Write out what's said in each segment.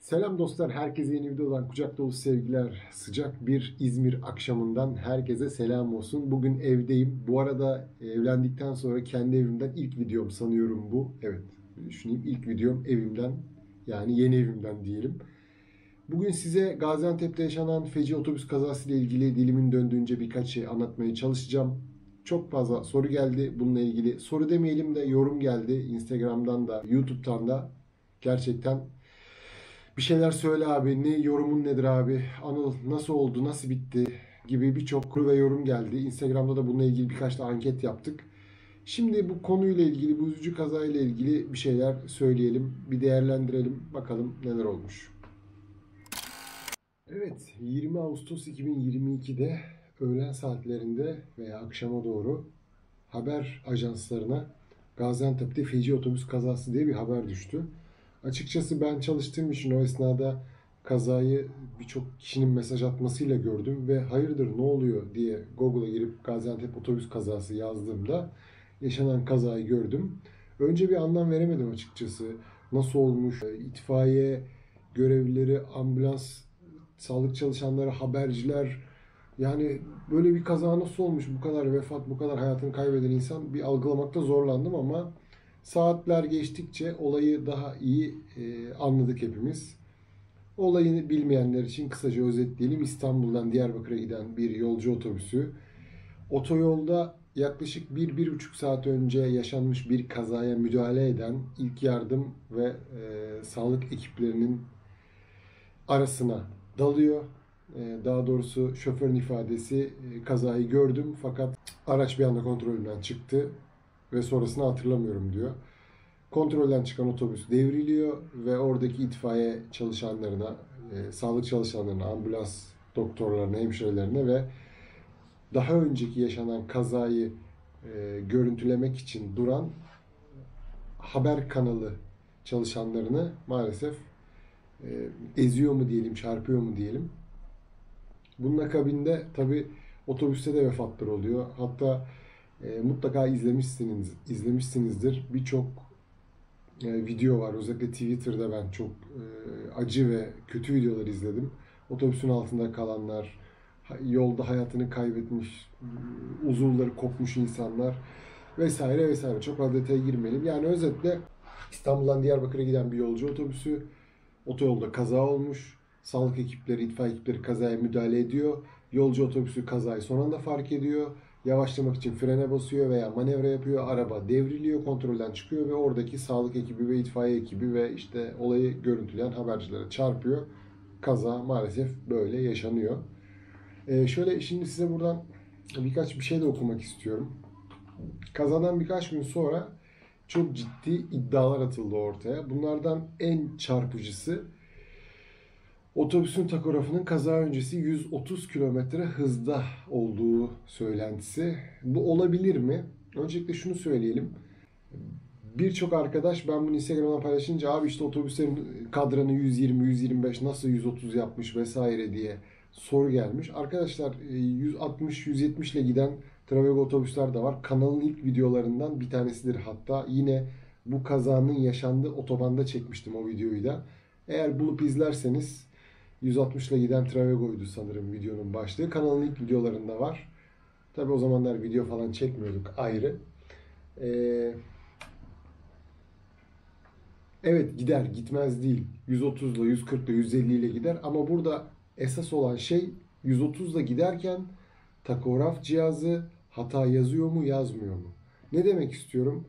Selam dostlar, herkese yeni videodan kucak dolu sevgiler. Sıcak bir İzmir akşamından herkese selam olsun. Bugün evdeyim. Bu arada evlendikten sonra kendi evimden ilk videom sanıyorum bu. Evet, düşüneyim ilk videom evimden. Yani yeni evimden diyelim. Bugün size Gaziantep'te yaşanan feci otobüs kazası ile ilgili dilimin döndüğünce birkaç şey anlatmaya çalışacağım. Çok fazla soru geldi bununla ilgili. Soru demeyelim de yorum geldi. Instagram'dan da, YouTube'dan da. Gerçekten bir şeyler söyle abi. Ne yorumun nedir abi? Anıl nasıl oldu? Nasıl bitti? Gibi birçok kuru ve yorum geldi. Instagram'da da bununla ilgili birkaç da anket yaptık. Şimdi bu konuyla ilgili, bu üzücü kazayla ilgili bir şeyler söyleyelim. Bir değerlendirelim. Bakalım neler olmuş. Evet, 20 Ağustos 2022'de öğlen saatlerinde veya akşama doğru haber ajanslarına Gaziantep'te feci otobüs kazası diye bir haber düştü. Açıkçası ben çalıştığım için o esnada kazayı birçok kişinin mesaj atmasıyla gördüm ve hayırdır ne oluyor diye Google'a girip Gaziantep otobüs kazası yazdığımda yaşanan kazayı gördüm. Önce bir anlam veremedim açıkçası. Nasıl olmuş? İtfaiye görevlileri, ambulans, sağlık çalışanları, haberciler yani böyle bir kaza nasıl olmuş? Bu kadar vefat, bu kadar hayatını kaybeden insan bir algılamakta zorlandım ama Saatler geçtikçe olayı daha iyi e, anladık hepimiz. Olayını bilmeyenler için kısaca özetleyelim. İstanbul'dan Diyarbakır'a giden bir yolcu otobüsü otoyolda yaklaşık 1-1,5 saat önce yaşanmış bir kazaya müdahale eden ilk yardım ve e, sağlık ekiplerinin arasına dalıyor. E, daha doğrusu şoförün ifadesi e, kazayı gördüm fakat araç bir anda kontrolünden çıktı ve sonrasını hatırlamıyorum diyor. Kontrolden çıkan otobüs devriliyor ve oradaki itfaiye çalışanlarına, e, sağlık çalışanlarına, ambulans doktorlarına, hemşirelerine ve daha önceki yaşanan kazayı e, görüntülemek için duran haber kanalı çalışanlarını maalesef e, eziyor mu diyelim, çarpıyor mu diyelim. Bunun akabinde tabi otobüste de vefatlar oluyor. Hatta e, mutlaka izlemişsiniz, izlemişsinizdir. Birçok e, video var. Özellikle Twitter'da ben çok e, acı ve kötü videolar izledim. Otobüsün altında kalanlar, yolda hayatını kaybetmiş, uzuvları kopmuş insanlar vesaire vesaire. Çok fazla detaya girmeyelim. Yani özetle İstanbul'dan Diyarbakır'a giden bir yolcu otobüsü otoyolda kaza olmuş. Sağlık ekipleri, itfaiye ekipleri kazaya müdahale ediyor. Yolcu otobüsü kazayı son anda fark ediyor yavaşlamak için frene basıyor veya manevra yapıyor. Araba devriliyor, kontrolden çıkıyor ve oradaki sağlık ekibi ve itfaiye ekibi ve işte olayı görüntüleyen habercilere çarpıyor. Kaza maalesef böyle yaşanıyor. Ee, şöyle şimdi size buradan birkaç bir şey de okumak istiyorum. Kazadan birkaç gün sonra çok ciddi iddialar atıldı ortaya. Bunlardan en çarpıcısı Otobüsün takografının kaza öncesi 130 km hızda olduğu söylentisi. Bu olabilir mi? Öncelikle şunu söyleyelim. Birçok arkadaş ben bunu Instagram'da paylaşınca abi işte otobüslerin kadranı 120, 125 nasıl 130 yapmış vesaire diye soru gelmiş. Arkadaşlar 160, 170 ile giden Travego otobüsler de var. Kanalın ilk videolarından bir tanesidir hatta. Yine bu kazanın yaşandığı otobanda çekmiştim o videoyu da. Eğer bulup izlerseniz 160 ile giden Travego'ydu sanırım videonun başlığı. Kanalın ilk videolarında var. Tabi o zamanlar video falan çekmiyorduk ayrı. Ee, evet gider gitmez değil. 130 ile 140 ile 150 ile gider ama burada esas olan şey 130 ile giderken takograf cihazı hata yazıyor mu yazmıyor mu? Ne demek istiyorum?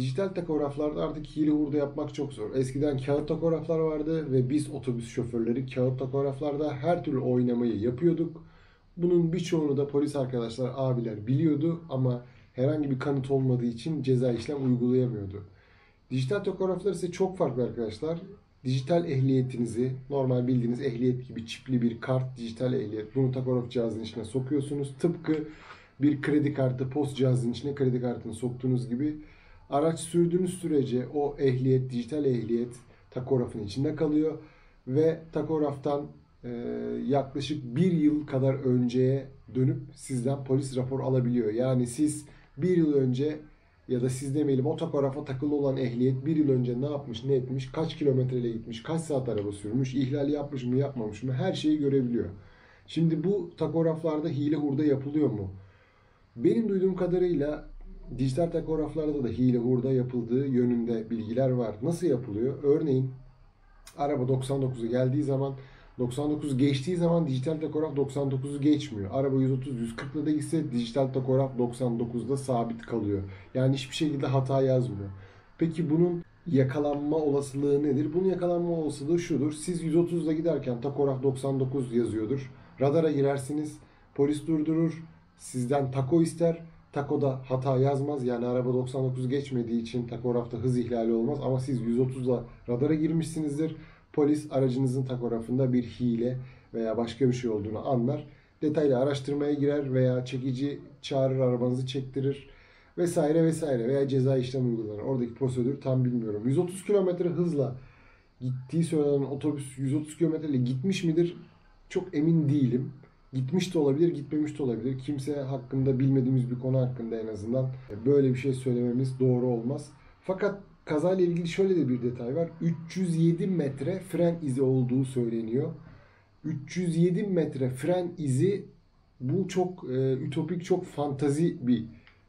Dijital takograflarda artık hile hurda yapmak çok zor. Eskiden kağıt takograflar vardı ve biz otobüs şoförleri kağıt takograflarda her türlü oynamayı yapıyorduk. Bunun birçoğunu da polis arkadaşlar, abiler biliyordu ama herhangi bir kanıt olmadığı için ceza işlem uygulayamıyordu. Dijital takograflar ise çok farklı arkadaşlar. Dijital ehliyetinizi, normal bildiğiniz ehliyet gibi çipli bir kart, dijital ehliyet, bunu takograf cihazının içine sokuyorsunuz. Tıpkı bir kredi kartı, post cihazının içine kredi kartını soktuğunuz gibi Araç sürdüğünüz sürece o ehliyet, dijital ehliyet takografın içinde kalıyor ve takograftan e, yaklaşık bir yıl kadar önceye dönüp sizden polis rapor alabiliyor. Yani siz bir yıl önce ya da siz demeyelim o takografa takılı olan ehliyet bir yıl önce ne yapmış, ne etmiş, kaç kilometreyle gitmiş, kaç saat araba sürmüş, ihlal yapmış mı, yapmamış mı her şeyi görebiliyor. Şimdi bu takograflarda hile hurda yapılıyor mu? Benim duyduğum kadarıyla dijital takograflarda da hile hurda yapıldığı yönünde bilgiler var. Nasıl yapılıyor? Örneğin araba 99'a geldiği zaman 99 geçtiği zaman dijital takograf 99'u geçmiyor. Araba 130-140'la da gitse dijital takograf 99'da sabit kalıyor. Yani hiçbir şekilde hata yazmıyor. Peki bunun yakalanma olasılığı nedir? Bunun yakalanma olasılığı şudur. Siz 130'da giderken takograf 99 yazıyordur. Radara girersiniz. Polis durdurur. Sizden tako ister. Takoda hata yazmaz. Yani araba 99 geçmediği için takografta hız ihlali olmaz. Ama siz 130'la radara girmişsinizdir. Polis aracınızın takografında bir hile veya başka bir şey olduğunu anlar. Detaylı araştırmaya girer veya çekici çağırır arabanızı çektirir vesaire vesaire veya ceza işlem uygulanır. Oradaki prosedür tam bilmiyorum. 130 km hızla gittiği söylenen otobüs 130 km ile gitmiş midir? Çok emin değilim. Gitmiş de olabilir, gitmemiş de olabilir. Kimse hakkında bilmediğimiz bir konu hakkında en azından böyle bir şey söylememiz doğru olmaz. Fakat kazayla ilgili şöyle de bir detay var. 307 metre fren izi olduğu söyleniyor. 307 metre fren izi bu çok e, ütopik, çok fantazi bir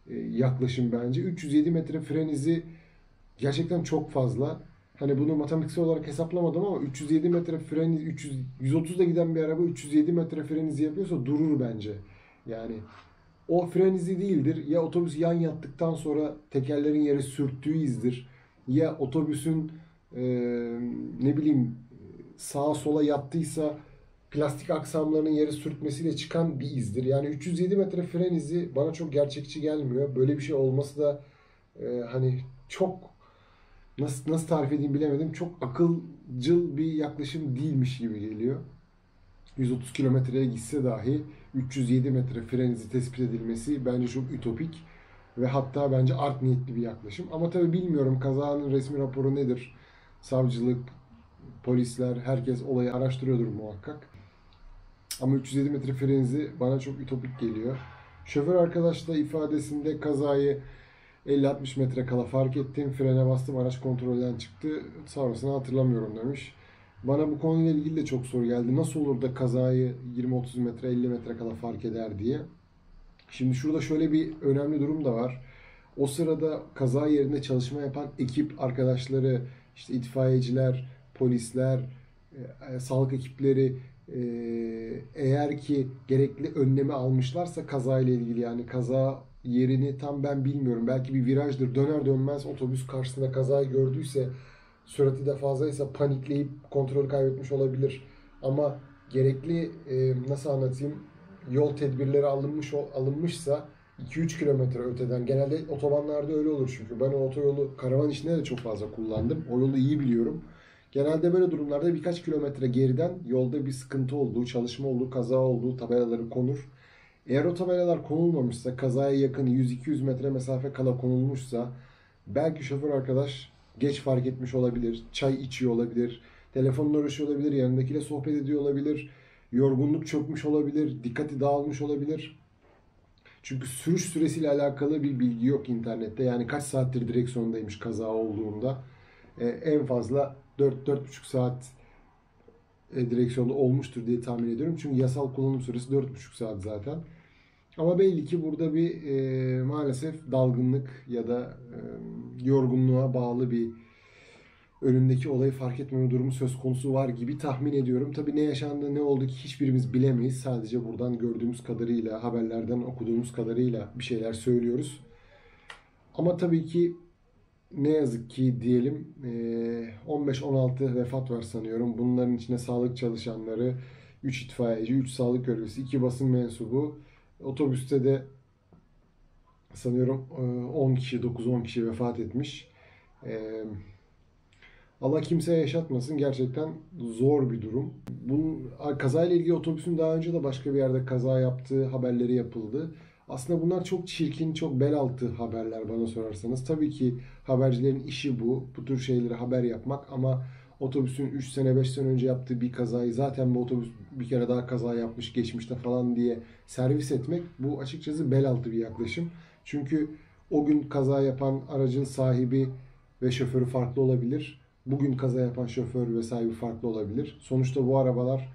e, yaklaşım bence. 307 metre fren izi gerçekten çok fazla. Hani bunu matematiksel olarak hesaplamadım ama 307 metre fren 300 130'da giden bir araba 307 metre fren izi yapıyorsa durur bence. Yani o fren izi değildir. Ya otobüs yan yattıktan sonra tekerlerin yere sürttüğü izdir. Ya otobüsün e, ne bileyim sağa sola yattıysa plastik aksamlarının yere sürtmesiyle çıkan bir izdir. Yani 307 metre fren izi bana çok gerçekçi gelmiyor. Böyle bir şey olması da e, hani çok nasıl nasıl tarif edeyim bilemedim. Çok akılcıl bir yaklaşım değilmiş gibi geliyor. 130 kilometreye gitse dahi 307 metre fren izi tespit edilmesi bence çok ütopik ve hatta bence art niyetli bir yaklaşım. Ama tabi bilmiyorum kazanın resmi raporu nedir? Savcılık, polisler, herkes olayı araştırıyordur muhakkak. Ama 307 metre fren izi bana çok ütopik geliyor. Şoför arkadaş da ifadesinde kazayı 50-60 metre kala fark ettim. Frene bastım araç kontrolden çıktı. Sonrasını hatırlamıyorum demiş. Bana bu konuyla ilgili de çok soru geldi. Nasıl olur da kazayı 20-30 metre 50 metre kala fark eder diye. Şimdi şurada şöyle bir önemli durum da var. O sırada kaza yerinde çalışma yapan ekip arkadaşları, işte itfaiyeciler, polisler, e, sağlık ekipleri e, eğer ki gerekli önlemi almışlarsa kaza ile ilgili yani kaza yerini tam ben bilmiyorum. Belki bir virajdır. Döner dönmez otobüs karşısında kazayı gördüyse sürati de fazlaysa panikleyip kontrol kaybetmiş olabilir. Ama gerekli e, nasıl anlatayım yol tedbirleri alınmış alınmışsa 2-3 kilometre öteden genelde otobanlarda öyle olur çünkü ben o otoyolu karavan işinde de çok fazla kullandım. O yolu iyi biliyorum. Genelde böyle durumlarda birkaç kilometre geriden yolda bir sıkıntı olduğu, çalışma olduğu, kaza olduğu tabelaları konur. Eğer o tabelalar konulmamışsa, kazaya yakın 100-200 metre mesafe kala konulmuşsa belki şoför arkadaş geç fark etmiş olabilir, çay içiyor olabilir, telefonla uğraşıyor olabilir, yanındakiyle sohbet ediyor olabilir, yorgunluk çökmüş olabilir, dikkati dağılmış olabilir. Çünkü sürüş süresiyle alakalı bir bilgi yok internette. Yani kaç saattir direksiyondaymış kaza olduğunda. Ee, en fazla 4-4,5 saat e, direksiyonda olmuştur diye tahmin ediyorum. Çünkü yasal kullanım süresi 4,5 saat zaten. Ama belli ki burada bir e, maalesef dalgınlık ya da e, yorgunluğa bağlı bir önündeki olayı fark etmeme durumu söz konusu var gibi tahmin ediyorum. Tabii ne yaşandı ne oldu ki hiçbirimiz bilemeyiz. Sadece buradan gördüğümüz kadarıyla, haberlerden okuduğumuz kadarıyla bir şeyler söylüyoruz. Ama tabii ki ne yazık ki diyelim 15-16 vefat var sanıyorum. Bunların içinde sağlık çalışanları, 3 itfaiyeci, 3 sağlık görevlisi, 2 basın mensubu. Otobüste de sanıyorum 10 kişi, 9-10 kişi vefat etmiş. Allah kimseye yaşatmasın. Gerçekten zor bir durum. Bunun kazayla ilgili otobüsün daha önce de başka bir yerde kaza yaptığı haberleri yapıldı. Aslında bunlar çok çirkin, çok bel altı haberler bana sorarsanız. Tabii ki habercilerin işi bu. Bu tür şeyleri haber yapmak ama otobüsün 3 sene 5 sene önce yaptığı bir kazayı zaten bu otobüs bir kere daha kaza yapmış geçmişte falan diye servis etmek bu açıkçası bel altı bir yaklaşım. Çünkü O gün kaza yapan aracın sahibi ve şoförü farklı olabilir. Bugün kaza yapan şoför ve sahibi farklı olabilir. Sonuçta bu arabalar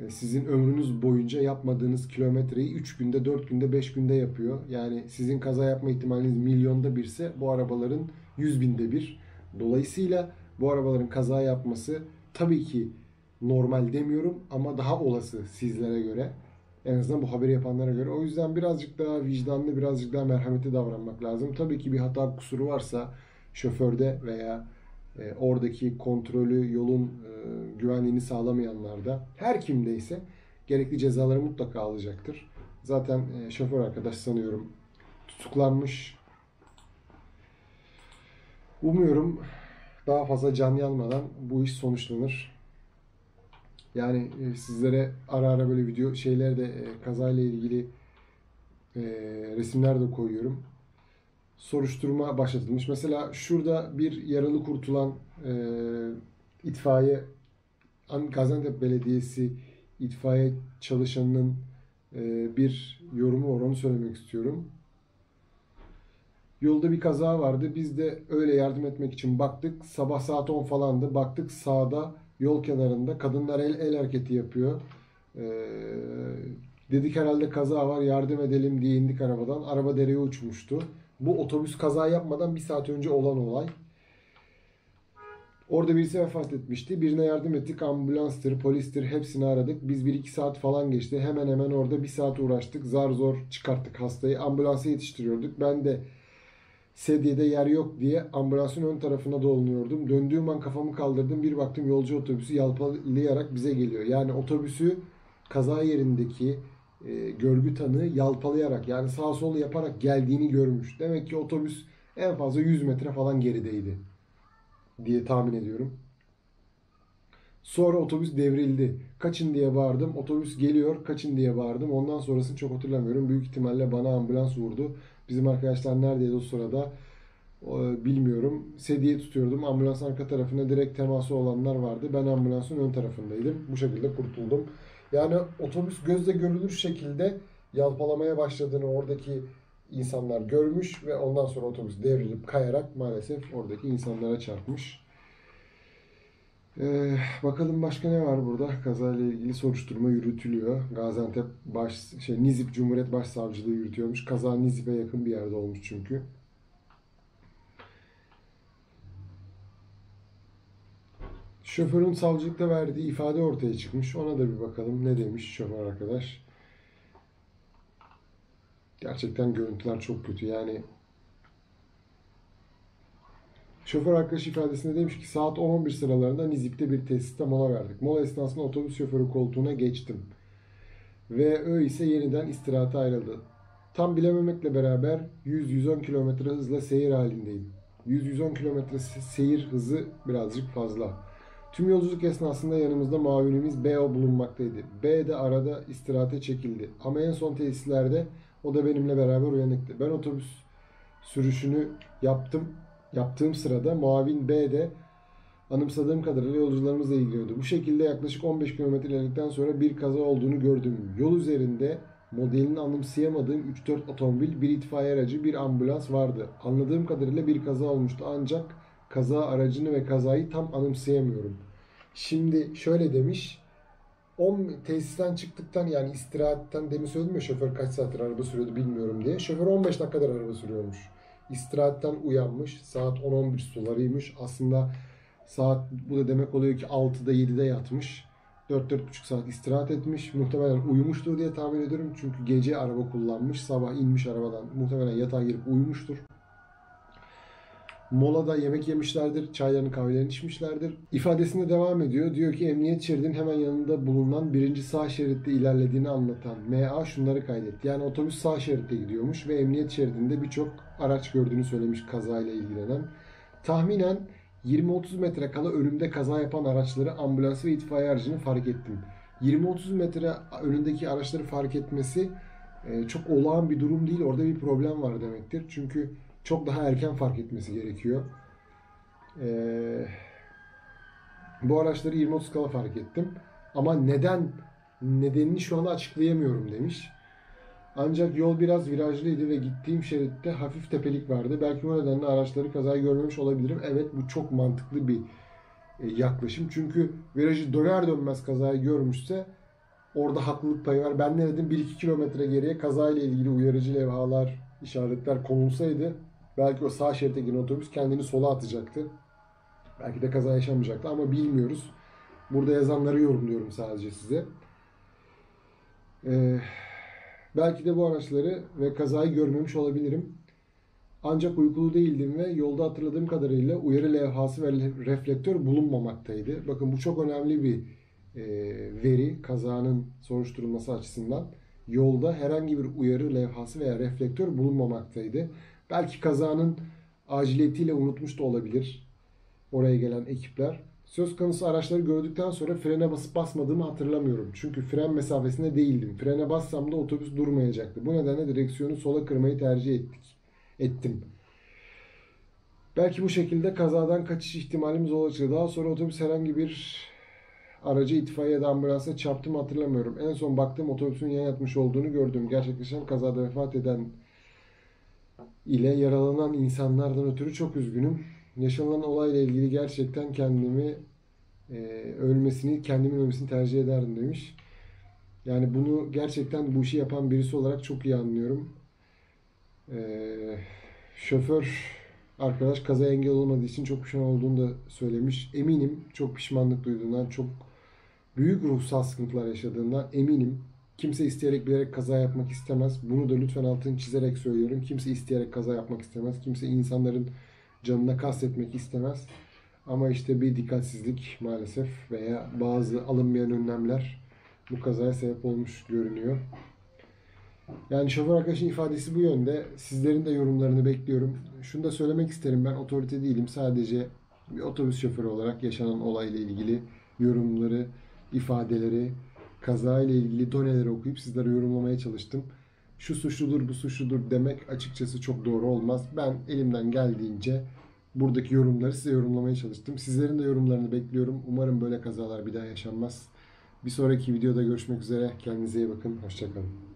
e, sizin ömrünüz boyunca yapmadığınız kilometreyi 3 günde, 4 günde, 5 günde yapıyor. Yani sizin kaza yapma ihtimaliniz milyonda birse bu arabaların 100 binde bir. Dolayısıyla bu arabaların kaza yapması tabii ki normal demiyorum ama daha olası sizlere göre. En azından bu haberi yapanlara göre. O yüzden birazcık daha vicdanlı, birazcık daha merhametli davranmak lazım. Tabii ki bir hata kusuru varsa şoförde veya e, oradaki kontrolü, yolun e, güvenliğini sağlamayanlarda her kimdeyse gerekli cezaları mutlaka alacaktır. Zaten e, şoför arkadaş sanıyorum tutuklanmış. Umuyorum daha fazla can yanmadan bu iş sonuçlanır. Yani e, sizlere ara ara böyle video şeyler de e, kazayla ilgili e, resimler de koyuyorum. Soruşturma başlatılmış. Mesela şurada bir yaralı kurtulan itfaiye Gaziantep Belediyesi itfaiye çalışanının bir yorumu var. Onu söylemek istiyorum. Yolda bir kaza vardı. Biz de öyle yardım etmek için baktık. Sabah saat 10 falandı. Baktık sağda yol kenarında kadınlar el el hareketi yapıyor. Ee, dedik herhalde kaza var yardım edelim diye indik arabadan. Araba dereye uçmuştu. Bu otobüs kaza yapmadan bir saat önce olan olay. Orada birisi vefat etmişti. Birine yardım ettik. Ambulanstır, polistir hepsini aradık. Biz 1-2 saat falan geçti. Hemen hemen orada bir saat uğraştık. Zar zor çıkarttık hastayı. Ambulansa yetiştiriyorduk. Ben de sedyede yer yok diye ambulansın ön tarafına dolanıyordum. Döndüğüm an kafamı kaldırdım. Bir baktım yolcu otobüsü yalpalayarak bize geliyor. Yani otobüsü kaza yerindeki e, görgü tanığı yalpalayarak yani sağ sol yaparak geldiğini görmüş. Demek ki otobüs en fazla 100 metre falan gerideydi diye tahmin ediyorum. Sonra otobüs devrildi. Kaçın diye bağırdım. Otobüs geliyor. Kaçın diye bağırdım. Ondan sonrasını çok hatırlamıyorum. Büyük ihtimalle bana ambulans vurdu. Bizim arkadaşlar neredeydi o sırada bilmiyorum. Sedye tutuyordum. Ambulans arka tarafına direkt teması olanlar vardı. Ben ambulansın ön tarafındaydım. Bu şekilde kurtuldum. Yani otobüs gözle görülür şekilde yalpalamaya başladığını oradaki insanlar görmüş ve ondan sonra otobüs devrilip kayarak maalesef oradaki insanlara çarpmış. Ee, bakalım başka ne var burada? Kazayla ilgili soruşturma yürütülüyor. Gaziantep baş şey Nizip Cumhuriyet Başsavcılığı yürütüyormuş. Kaza Nizip'e yakın bir yerde olmuş çünkü. Şoförün savcılıkta verdiği ifade ortaya çıkmış. Ona da bir bakalım ne demiş şoför arkadaş. Gerçekten görüntüler çok kötü. Yani Şoför arkadaş ifadesinde demiş ki saat 10-11 sıralarında Nizip'te bir tesiste mola verdik. Mola esnasında otobüs şoförü koltuğuna geçtim. Ve ö ise yeniden istirahate ayrıldı. Tam bilememekle beraber 100-110 km hızla seyir halindeyim. 100-110 km seyir hızı birazcık fazla. Tüm yolculuk esnasında yanımızda mavinimiz BO bulunmaktaydı. B de arada istirahate çekildi. Ama en son tesislerde o da benimle beraber uyanıktı. Ben otobüs sürüşünü yaptım yaptığım sırada Muavin B de anımsadığım kadarıyla yolcularımızla ilgileniyordu. Bu şekilde yaklaşık 15 kilometre ilerledikten sonra bir kaza olduğunu gördüm. Yol üzerinde modelini anımsayamadığım 3-4 otomobil, bir itfaiye aracı, bir ambulans vardı. Anladığım kadarıyla bir kaza olmuştu ancak kaza aracını ve kazayı tam anımsayamıyorum. Şimdi şöyle demiş. 10 tesisten çıktıktan yani istirahatten demin söyledim ya şoför kaç saattir araba sürüyordu bilmiyorum diye. Şoför 15 dakikadır araba sürüyormuş istirahatten uyanmış. Saat 10-11 sularıymış. Aslında saat bu da demek oluyor ki 6'da 7'de yatmış. 4-4,5 saat istirahat etmiş. Muhtemelen uyumuştur diye tahmin ediyorum. Çünkü gece araba kullanmış. Sabah inmiş arabadan. Muhtemelen yatağa girip uyumuştur. Molada yemek yemişlerdir, çaylarını kahvelerini içmişlerdir. İfadesinde devam ediyor. Diyor ki emniyet şeridinin hemen yanında bulunan birinci sağ şeritte ilerlediğini anlatan MA şunları kaydetti. Yani otobüs sağ şeritte gidiyormuş ve emniyet şeridinde birçok araç gördüğünü söylemiş kazayla ilgilenen. Tahminen 20-30 metre kala önümde kaza yapan araçları ambulans ve itfaiye aracını fark ettim. 20-30 metre önündeki araçları fark etmesi e, çok olağan bir durum değil. Orada bir problem var demektir. Çünkü çok daha erken fark etmesi gerekiyor. Ee, bu araçları 20-30 kala fark ettim. Ama neden nedenini şu anda açıklayamıyorum demiş. Ancak yol biraz virajlıydı ve gittiğim şeritte hafif tepelik vardı. Belki bu nedenle araçları kazayı görmemiş olabilirim. Evet bu çok mantıklı bir e, yaklaşım. Çünkü virajı döner dönmez kazayı görmüşse orada haklılık payı var. Ben ne dedim 1-2 kilometre geriye kazayla ilgili uyarıcı levhalar, işaretler konulsaydı belki o sağ şerite giren otobüs kendini sola atacaktı. Belki de kaza yaşamayacaktı ama bilmiyoruz. Burada yazanları yorumluyorum sadece size. Ee, belki de bu araçları ve kazayı görmemiş olabilirim. Ancak uykulu değildim ve yolda hatırladığım kadarıyla uyarı levhası ve reflektör bulunmamaktaydı. Bakın bu çok önemli bir e, veri kazanın soruşturulması açısından. Yolda herhangi bir uyarı levhası veya reflektör bulunmamaktaydı. Belki kazanın aciliyetiyle unutmuş da olabilir oraya gelen ekipler. Söz konusu araçları gördükten sonra frene basıp basmadığımı hatırlamıyorum. Çünkü fren mesafesinde değildim. Frene bassam da otobüs durmayacaktı. Bu nedenle direksiyonu sola kırmayı tercih ettik. Ettim. Belki bu şekilde kazadan kaçış ihtimalimiz olacak. Daha sonra otobüs herhangi bir aracı itfaiye ya da ambulansa çarptım hatırlamıyorum. En son baktığım otobüsün yan yatmış olduğunu gördüm. Gerçekleşen kazada vefat eden ile yaralanan insanlardan ötürü çok üzgünüm. Yaşanılan olayla ilgili gerçekten kendimi e, ölmesini, kendimin ölmesini tercih ederdim demiş. Yani bunu gerçekten bu işi yapan birisi olarak çok iyi anlıyorum. E, şoför arkadaş kaza engel olmadığı için çok pişman olduğunu da söylemiş. Eminim çok pişmanlık duyduğundan, çok büyük ruhsal sıkıntılar yaşadığından eminim. Kimse isteyerek bilerek kaza yapmak istemez. Bunu da lütfen altını çizerek söylüyorum. Kimse isteyerek kaza yapmak istemez. Kimse insanların canına kastetmek istemez. Ama işte bir dikkatsizlik maalesef veya bazı alınmayan önlemler bu kazaya sebep olmuş görünüyor. Yani şoför arkadaşın ifadesi bu yönde. Sizlerin de yorumlarını bekliyorum. Şunu da söylemek isterim. Ben otorite değilim. Sadece bir otobüs şoförü olarak yaşanan olayla ilgili yorumları, ifadeleri, kaza ile ilgili doneleri okuyup sizlere yorumlamaya çalıştım. Şu suçludur, bu suçludur demek açıkçası çok doğru olmaz. Ben elimden geldiğince buradaki yorumları size yorumlamaya çalıştım. Sizlerin de yorumlarını bekliyorum. Umarım böyle kazalar bir daha yaşanmaz. Bir sonraki videoda görüşmek üzere. Kendinize iyi bakın. Hoşçakalın.